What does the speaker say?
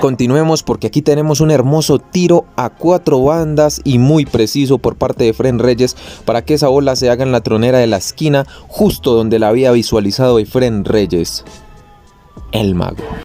Continuemos porque aquí tenemos un hermoso tiro a cuatro bandas y muy preciso por parte de Fren Reyes para que esa bola se haga en la tronera de la esquina justo donde la había visualizado Efren Reyes, el mago.